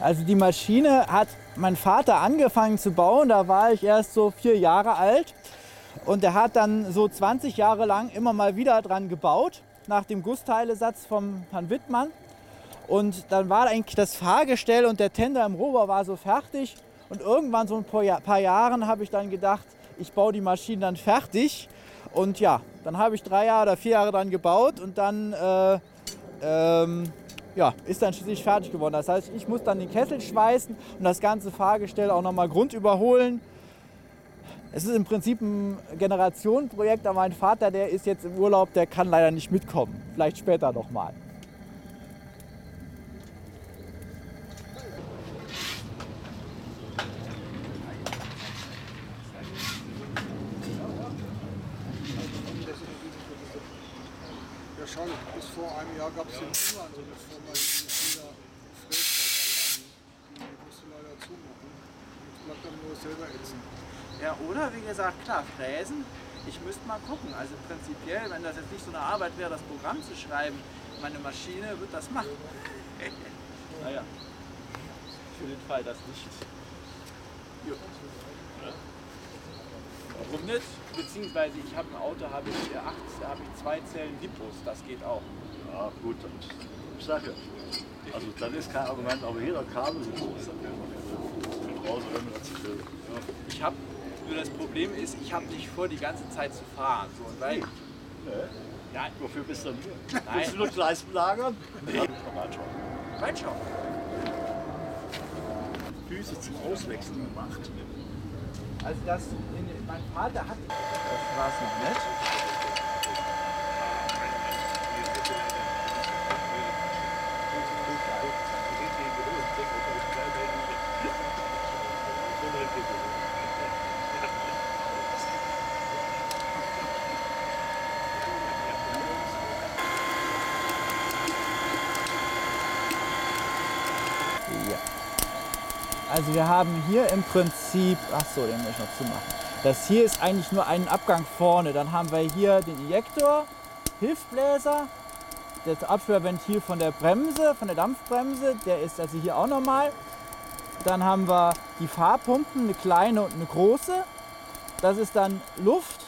Also die Maschine hat mein Vater angefangen zu bauen, da war ich erst so vier Jahre alt. Und er hat dann so 20 Jahre lang immer mal wieder dran gebaut, nach dem Gussteilesatz vom Herrn Wittmann. Und dann war eigentlich das Fahrgestell und der Tender im Rohbau war so fertig. Und irgendwann so ein paar Jahren habe ich dann gedacht, ich baue die Maschine dann fertig. Und ja, dann habe ich drei Jahre oder vier Jahre dran gebaut und dann äh, ähm, ja, ist dann schließlich fertig geworden. Das heißt, ich muss dann den Kessel schweißen und das ganze Fahrgestell auch nochmal grundüberholen. Es ist im Prinzip ein Generationenprojekt, aber mein Vater, der ist jetzt im Urlaub, der kann leider nicht mitkommen. Vielleicht später nochmal. Ja, schon. Bis vor einem Jahr gab es in England so eine Firma, die wieder Fräsverfahren. Die musste leider zumachen. Jetzt bleibt dann nur selber ätzen. Ja, oder wie gesagt, klar, fräsen. Ich müsste mal gucken. Also prinzipiell, wenn das jetzt nicht so eine Arbeit wäre, das Programm zu schreiben, meine Maschine wird das machen. naja, für den Fall das nicht. Jo. Warum nicht? Beziehungsweise ich habe ein Auto, habe ich äh, acht, habe ich zwei Zellen Dipos, das geht auch. Ja, gut, ich sage, also das ist kein Argument, aber jeder Kabel ist groß. Raus, wenn man das will. Ich habe Nur das Problem ist, ich habe nicht vor, die ganze Zeit zu fahren. So, und weil, Ja, wofür bist du denn hier? Nein. Willst du nur Gleisen lagern? Nee. Reinschauen. Füße zum Auswechseln gemacht. Also das, in, mein Vater hat... Das war es noch nicht. Also wir haben hier im Prinzip, ach so, den muss ich noch zumachen. Das hier ist eigentlich nur ein Abgang vorne. Dann haben wir hier den Injektor, Hilfsbläser, das Absperrventil von der Bremse, von der Dampfbremse, der ist also hier auch normal. Dann haben wir die Fahrpumpen, eine kleine und eine große. Das ist dann Luft,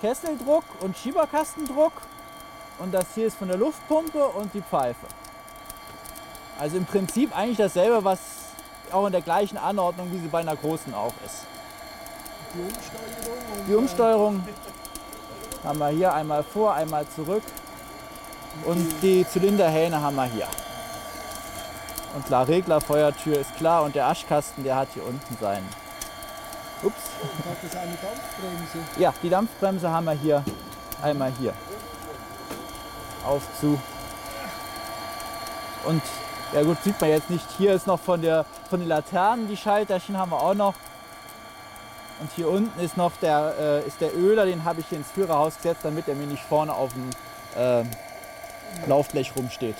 Kesseldruck und Schieberkastendruck. Und das hier ist von der Luftpumpe und die Pfeife. Also im Prinzip eigentlich dasselbe, was auch in der gleichen Anordnung, wie sie bei einer großen auch ist. Die Umsteuerung. Die Umsteuerung haben wir hier einmal vor, einmal zurück. Und die Zylinderhähne haben wir hier. Und klar, Regler, Feuertür ist klar und der Aschkasten, der hat hier unten seinen. Ups. Hat das eine Dampfbremse. Ja, die Dampfbremse haben wir hier einmal hier. Auf zu. Und ja gut, sieht man jetzt nicht. Hier ist noch von, der, von den Laternen die Schalterchen haben wir auch noch. Und hier unten ist noch der, äh, ist der Öler, den habe ich hier ins Führerhaus gesetzt, damit er mir nicht vorne auf dem ähm, Laufblech rumsteht.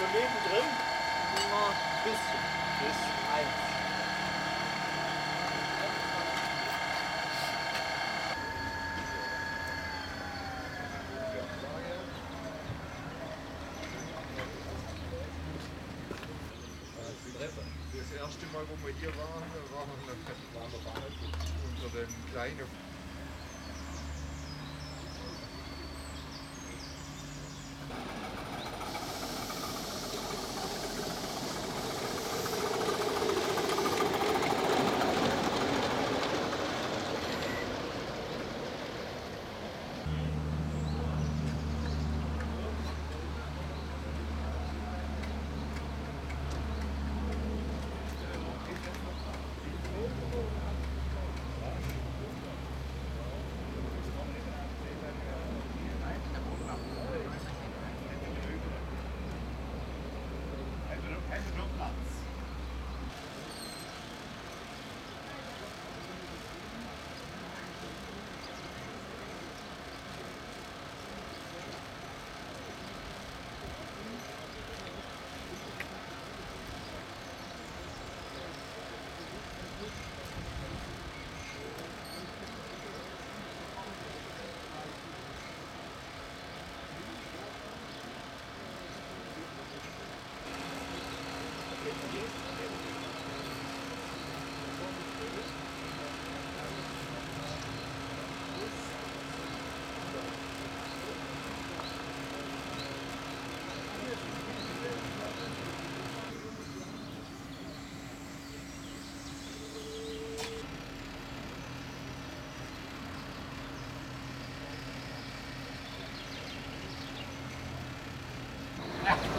Schon nebendrin? Nur ein bisschen. Ist Eins. Das erste Mal, wo wir hier waren, waren wir waren wir unter den kleinen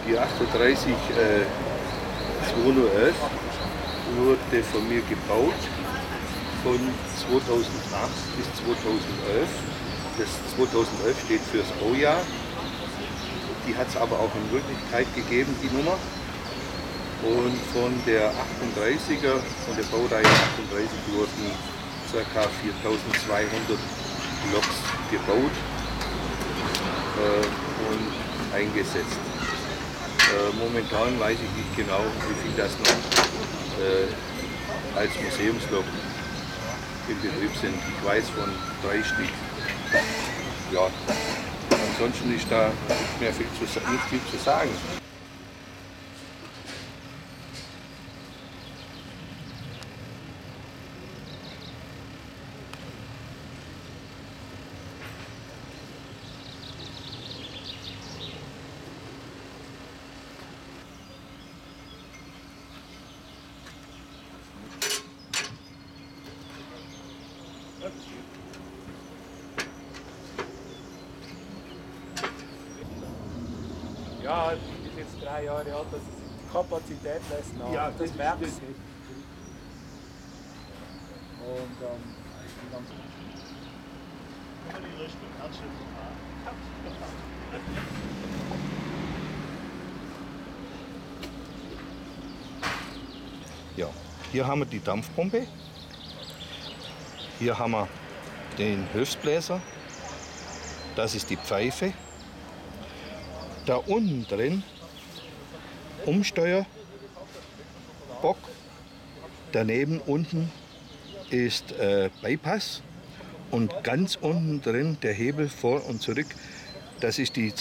Die 38 äh, 211 wurde von mir gebaut von 2008 bis 2011. Das 2011 steht fürs Baujahr. Die hat es aber auch in Wirklichkeit gegeben, die Nummer. Und von der 38er, von der Baureihe 38 wurden ca. 4200 Loks gebaut äh, und eingesetzt. Äh, momentan weiß ich nicht genau, wie viel das noch äh, als Museumslok in Betrieb sind. Ich weiß von drei Stück. Ja, ansonsten ist da nicht mehr viel zu, nicht viel zu sagen. Ja, die ist jetzt drei Jahre alt, also die Kapazität lässt nach. Ja, das, das merkst das- du. Und ähm, dann Ja, hier haben wir die Dampfpumpe. Hier haben wir den Hilfsbläser. Das ist die Pfeife. Da unten drin Umsteuer, Bock. Daneben unten ist äh, Bypass. Und ganz unten drin der Hebel vor und zurück. Das ist die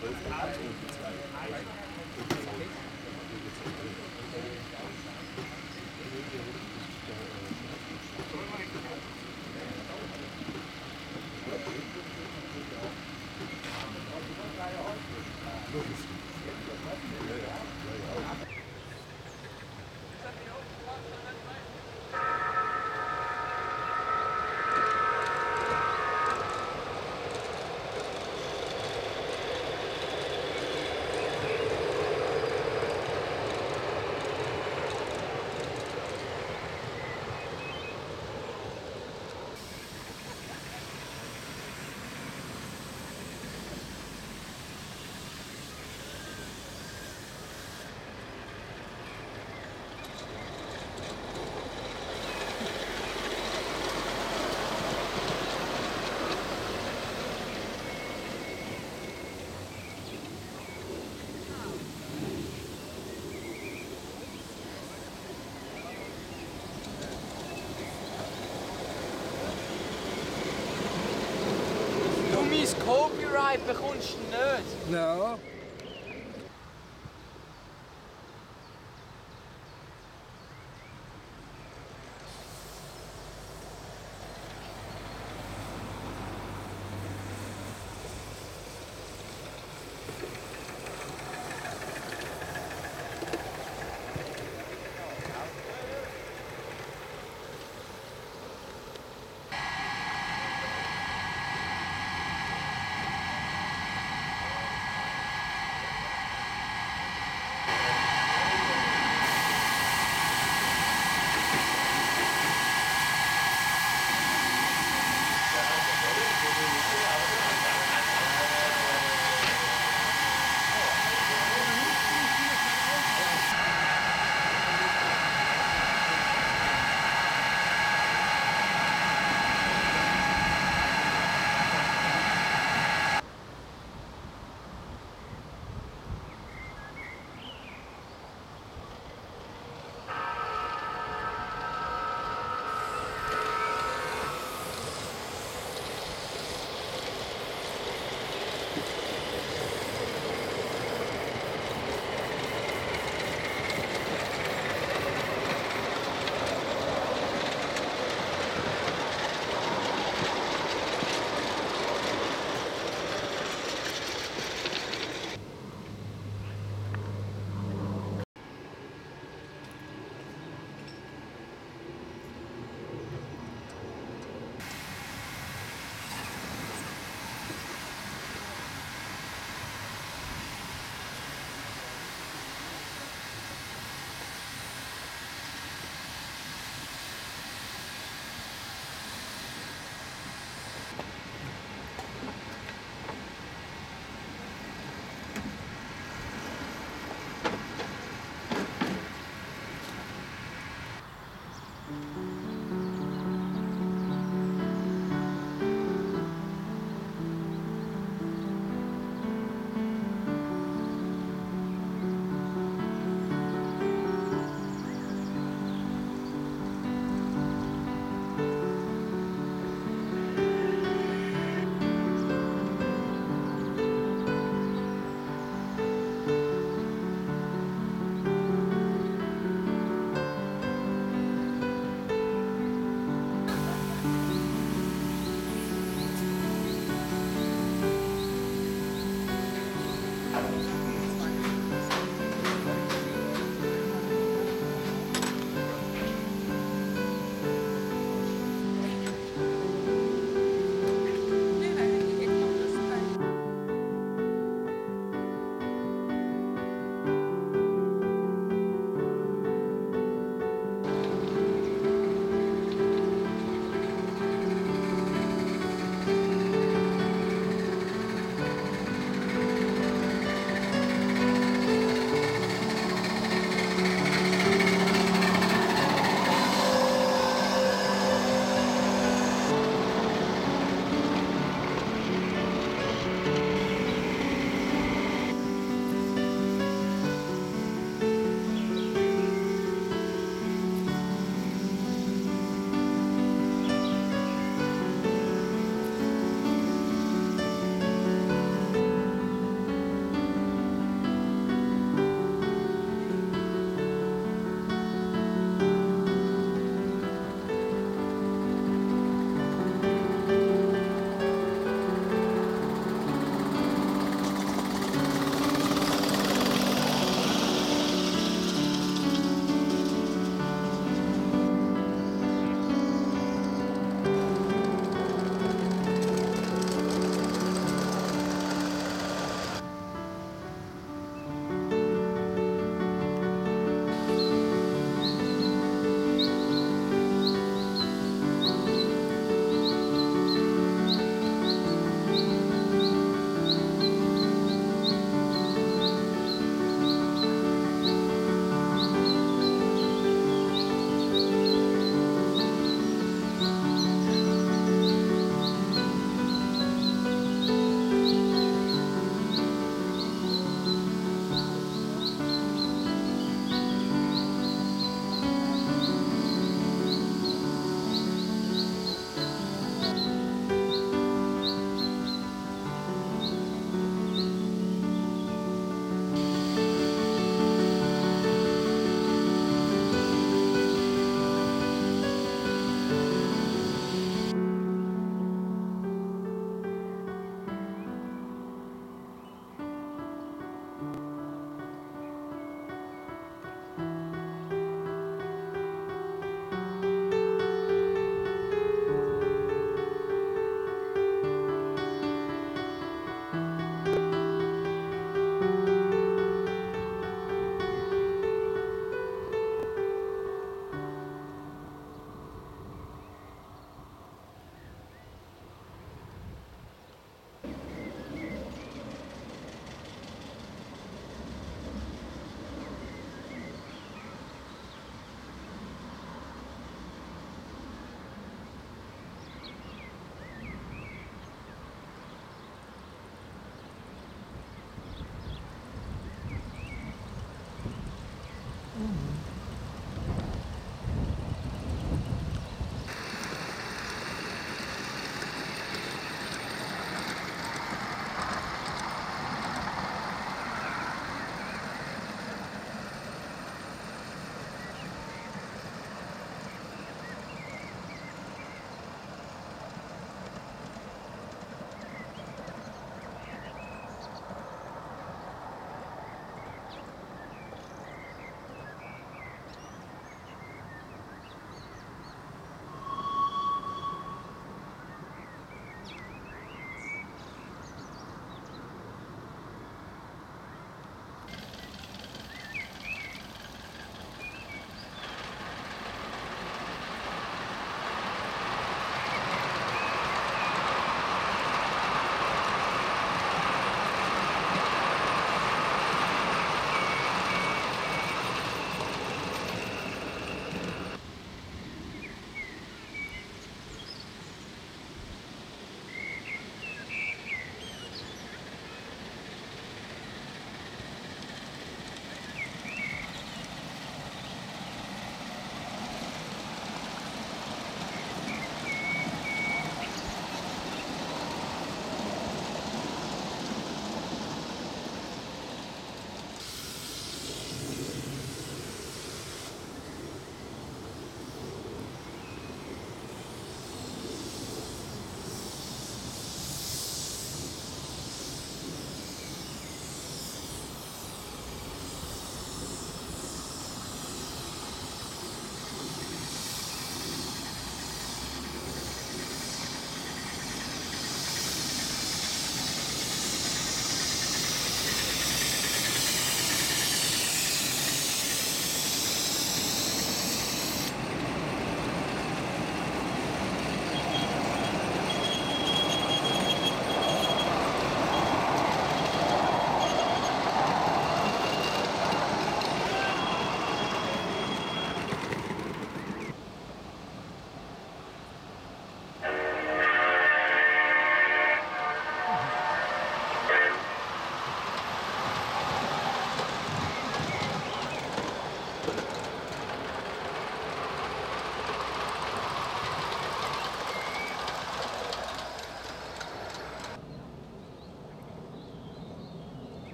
Zylinderentwässerung. Du mein Copyright bekommst du nicht. Ja.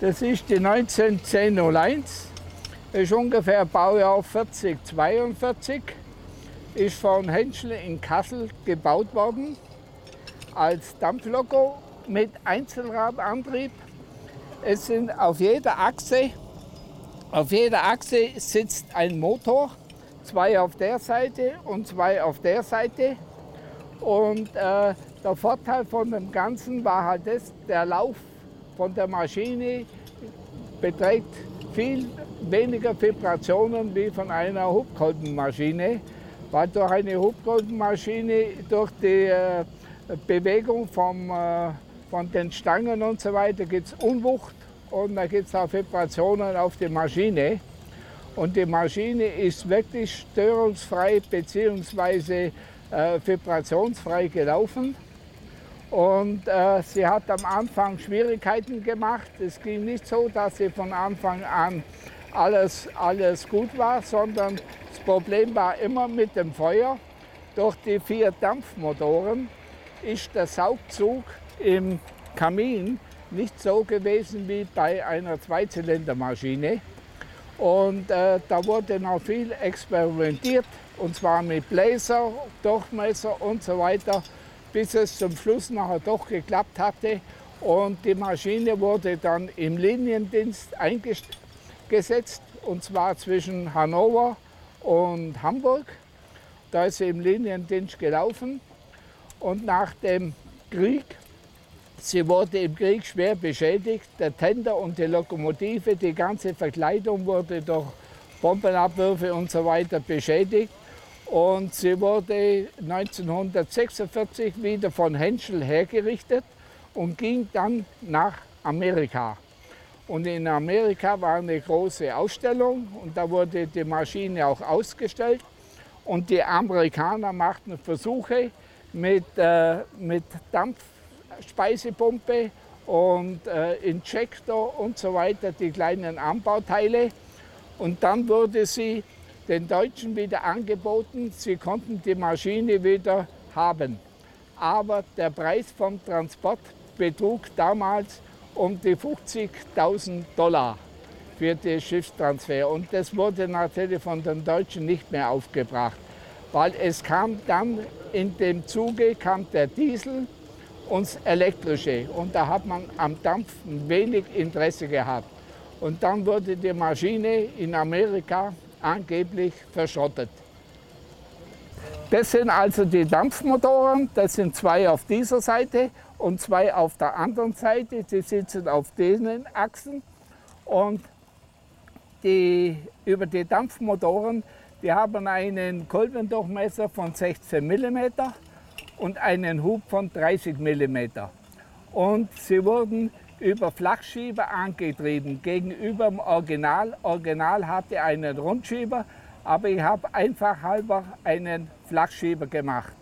Das ist die 191001. Das ist ungefähr Baujahr 4042. Ist von Henschel in Kassel gebaut worden als Dampfloko mit Einzelradantrieb. Es sind auf jeder Achse, auf jeder Achse sitzt ein Motor, zwei auf der Seite und zwei auf der Seite. Und äh, der Vorteil von dem Ganzen war halt das, der Lauf von der Maschine beträgt viel weniger Vibrationen wie von einer Hubkolbenmaschine, weil durch eine Hubkolbenmaschine durch die äh, Bewegung vom, äh, von den Stangen und so weiter gibt es Unwucht und da gibt es auch Vibrationen auf die Maschine. Und die Maschine ist wirklich störungsfrei bzw. Äh, vibrationsfrei gelaufen. Und äh, sie hat am Anfang Schwierigkeiten gemacht. Es ging nicht so, dass sie von Anfang an alles, alles gut war, sondern das Problem war immer mit dem Feuer. Durch die vier Dampfmotoren ist der Saugzug im Kamin nicht so gewesen wie bei einer Zweizylindermaschine. Und äh, da wurde noch viel experimentiert, und zwar mit Bläser, Durchmesser und so weiter bis es zum Schluss nachher doch geklappt hatte. Und die Maschine wurde dann im Liniendienst eingesetzt, und zwar zwischen Hannover und Hamburg. Da ist sie im Liniendienst gelaufen. Und nach dem Krieg, sie wurde im Krieg schwer beschädigt, der Tender und die Lokomotive, die ganze Verkleidung wurde durch Bombenabwürfe und so weiter beschädigt. Und sie wurde 1946 wieder von Henschel hergerichtet und ging dann nach Amerika. Und in Amerika war eine große Ausstellung und da wurde die Maschine auch ausgestellt. Und die Amerikaner machten Versuche mit, äh, mit Dampfspeisepumpe und äh, Injektor und so weiter, die kleinen Anbauteile. Und dann wurde sie den Deutschen wieder angeboten, sie konnten die Maschine wieder haben. Aber der Preis vom Transport betrug damals um die 50.000 Dollar für den Schiffstransfer. Und das wurde natürlich von den Deutschen nicht mehr aufgebracht, weil es kam dann in dem Zuge kam der Diesel und das Elektrische. Und da hat man am Dampf wenig Interesse gehabt. Und dann wurde die Maschine in Amerika angeblich verschrottet. Das sind also die Dampfmotoren, das sind zwei auf dieser Seite und zwei auf der anderen Seite. Die sitzen auf diesen Achsen und die, über die Dampfmotoren, die haben einen Kolbendurchmesser von 16 mm und einen Hub von 30 mm. Und sie wurden über Flachschieber angetrieben gegenüber dem Original. Original hatte einen Rundschieber, aber ich habe einfach halber einen Flachschieber gemacht.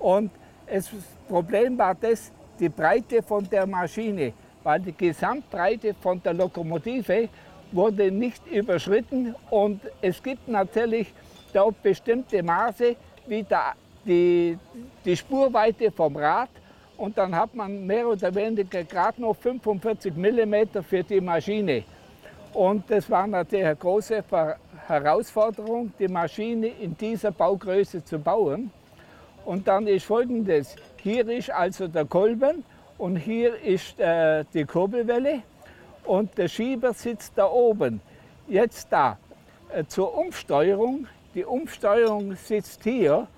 Und das Problem war das, die Breite von der Maschine, weil die Gesamtbreite von der Lokomotive wurde nicht überschritten und es gibt natürlich da bestimmte Maße wie der, die, die Spurweite vom Rad und dann hat man mehr oder weniger gerade noch 45 mm für die Maschine. Und das war natürlich eine große Herausforderung, die Maschine in dieser Baugröße zu bauen. Und dann ist folgendes, hier ist also der Kolben und hier ist äh, die Kurbelwelle und der Schieber sitzt da oben. Jetzt da, äh, zur Umsteuerung, die Umsteuerung sitzt hier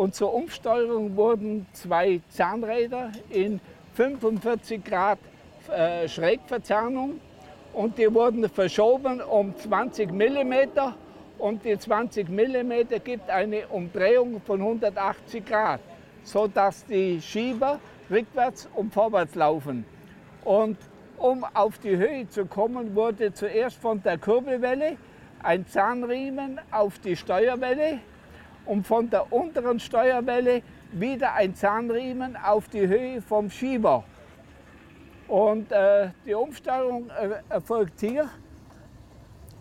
und zur Umsteuerung wurden zwei Zahnräder in 45 Grad äh, Schrägverzerrung und die wurden verschoben um 20 mm und die 20 mm gibt eine Umdrehung von 180 Grad, sodass die Schieber rückwärts und vorwärts laufen. Und um auf die Höhe zu kommen, wurde zuerst von der Kurbelwelle ein Zahnriemen auf die Steuerwelle und von der unteren Steuerwelle wieder ein Zahnriemen auf die Höhe vom Schieber. Und äh, die Umstellung äh, erfolgt hier.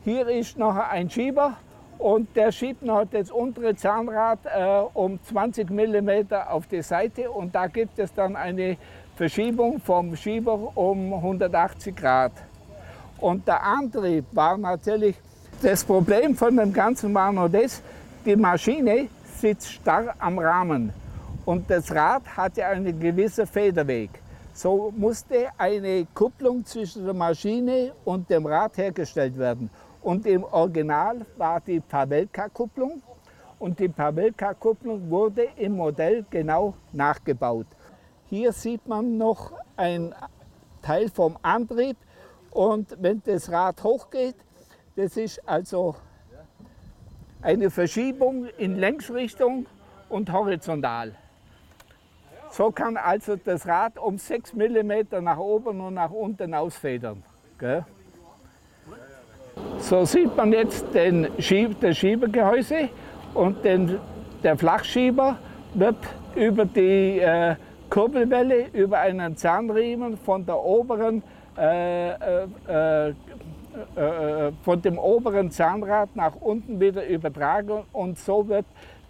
Hier ist noch ein Schieber und der schiebt noch das untere Zahnrad äh, um 20 mm auf die Seite und da gibt es dann eine Verschiebung vom Schieber um 180 Grad. Und der Antrieb war natürlich, das Problem von dem Ganzen war nur das, die Maschine sitzt starr am Rahmen und das Rad hatte einen gewissen Federweg. So musste eine Kupplung zwischen der Maschine und dem Rad hergestellt werden. Und im Original war die Pavelka-Kupplung und die Pavelka-Kupplung wurde im Modell genau nachgebaut. Hier sieht man noch ein Teil vom Antrieb und wenn das Rad hochgeht, das ist also eine Verschiebung in Längsrichtung und horizontal. So kann also das Rad um 6 mm nach oben und nach unten ausfedern. Gell? So sieht man jetzt den Schieb, das Schiebegehäuse und den, der Flachschieber wird über die äh, Kurbelwelle, über einen Zahnriemen von der oberen äh, äh, äh, von dem oberen Zahnrad nach unten wieder übertragen und so wird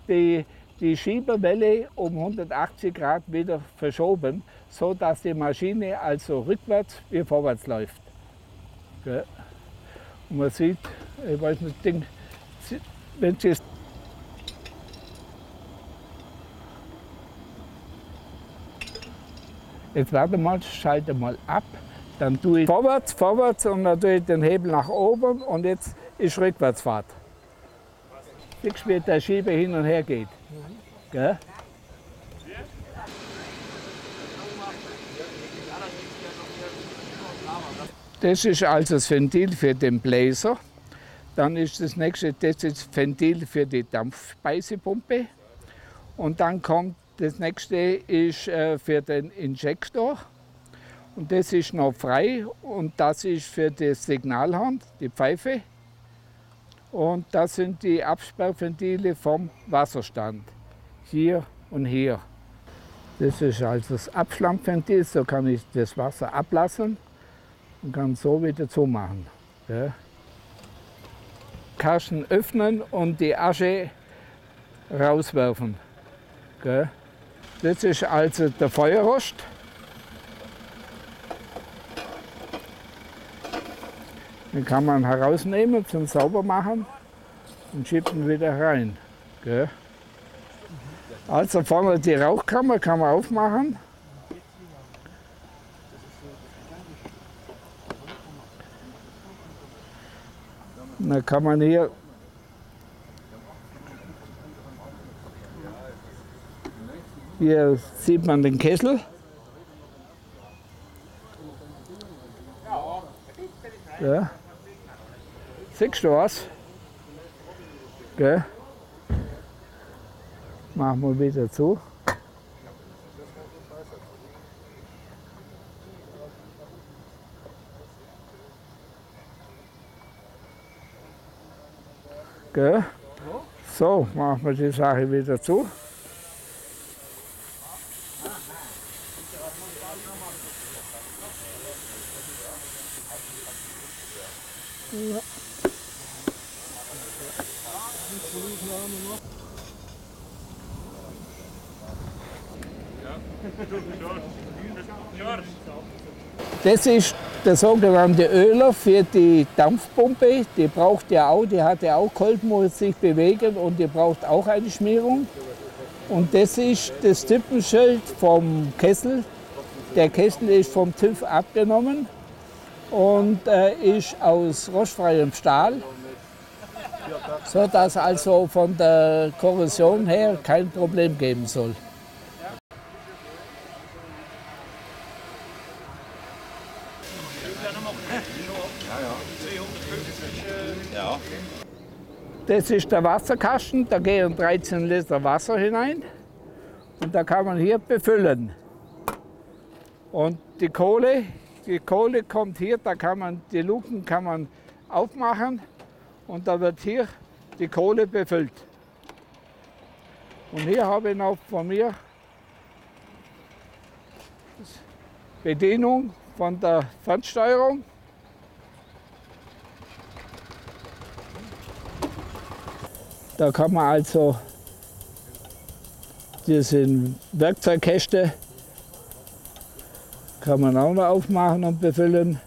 die, die Schieberwelle um 180 Grad wieder verschoben, so dass die Maschine also rückwärts wie vorwärts läuft. Und man sieht, ich weiß nicht, Ding, wenn Sie es Jetzt warte mal, schalte mal ab. Dann tue ich vorwärts, vorwärts und dann tue ich den Hebel nach oben und jetzt ist Rückwärtsfahrt. Siehst du, wie der Schieber hin und her geht. Gell? Das ist also das Ventil für den Bläser. Dann ist das nächste das ist das Ventil für die Dampfspeisepumpe. Und dann kommt das nächste ist äh, für den Injektor. Und das ist noch frei und das ist für das Signalhorn, die Pfeife. Und das sind die Absperrventile vom Wasserstand. Hier und hier. Das ist also das Abschlammventil, so kann ich das Wasser ablassen und kann so wieder zumachen. Ja. Kasten öffnen und die Asche rauswerfen. Gell. Das ist also der Feuerrost. Den kann man herausnehmen zum Saubermachen und schiebt ihn wieder rein. Gell. Also vorne die Rauchkammer kann man aufmachen. dann kann man hier Hier sieht man den Kessel. Ja. Siehst du was? Gell? Machen wir wieder zu. Gell? So, machen wir die Sache wieder zu. Das ist der sogenannte Öler für die Dampfpumpe. Die braucht ja auch, die hat ja auch Kolben, muss sich bewegen und die braucht auch eine Schmierung. Und das ist das Typenschild vom Kessel. Der Kessel ist vom TÜV abgenommen und äh, ist aus rostfreiem Stahl, sodass also von der Korrosion her kein Problem geben soll. Das ist der Wasserkasten, da gehen 13 Liter Wasser hinein und da kann man hier befüllen. Und die Kohle, die Kohle kommt hier, da kann man die Luken kann man aufmachen und da wird hier die Kohle befüllt. Und hier habe ich noch von mir Bedienung von der Fernsteuerung. Da kann man also diese Werkzeugkäste kann man auch noch aufmachen und befüllen.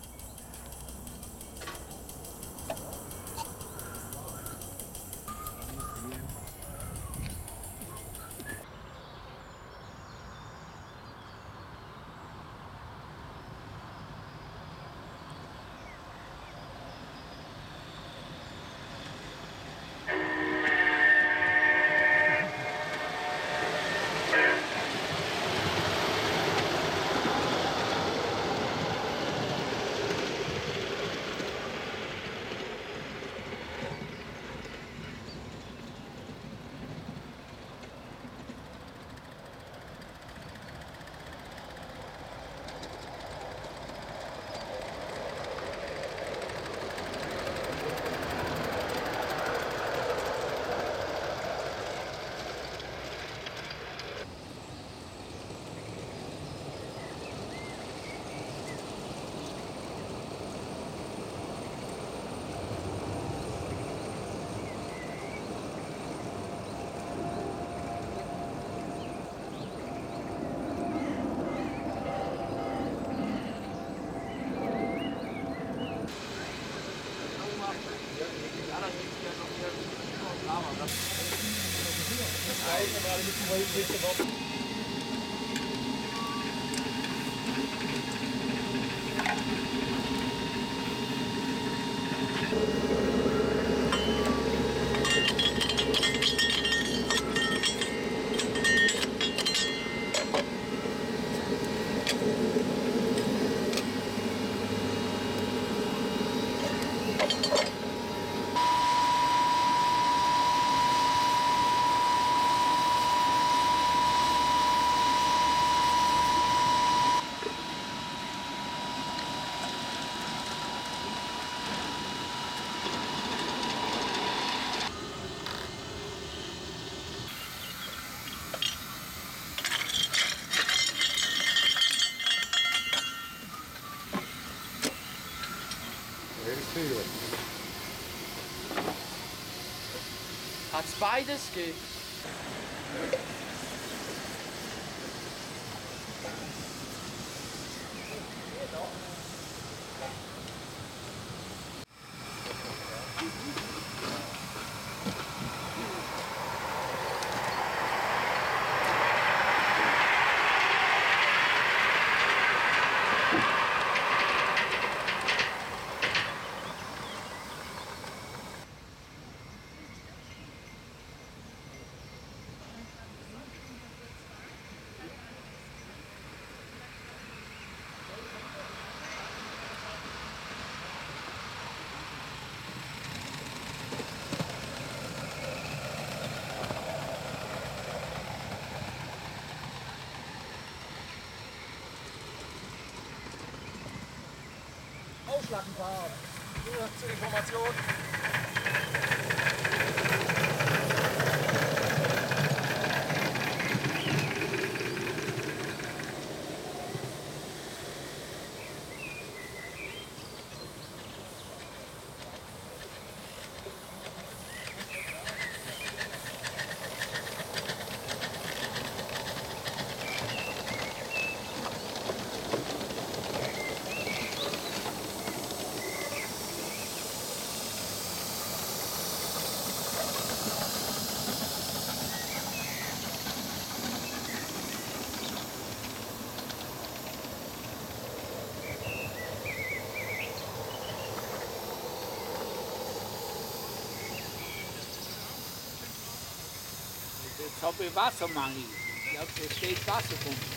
participar desse que Ausschlaggenfahrt. Nur zur Information. Habe ich Wassermangel. Ich glaube, es steht Wasserpumpe.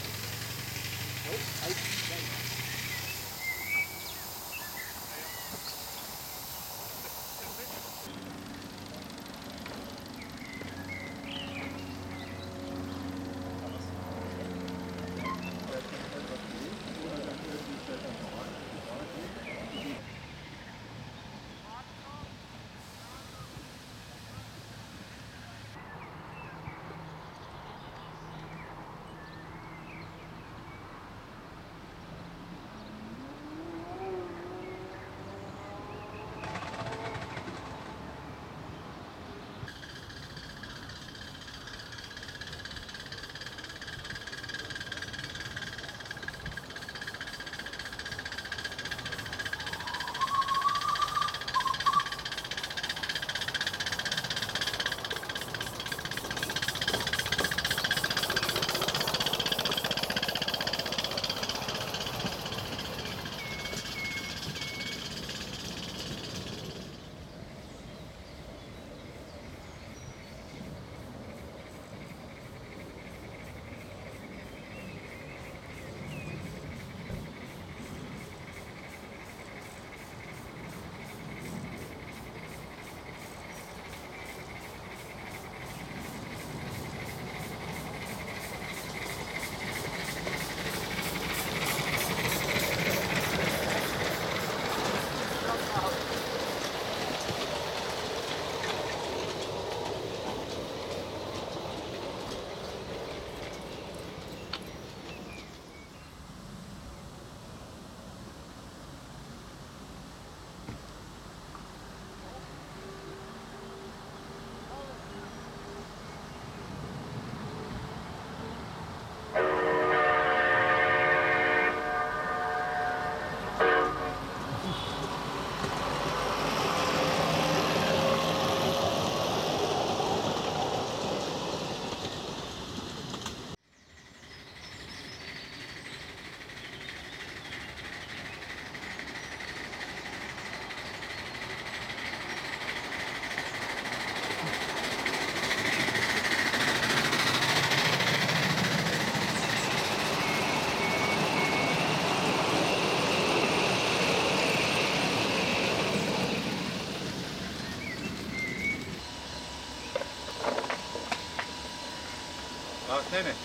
Brauchst du nicht?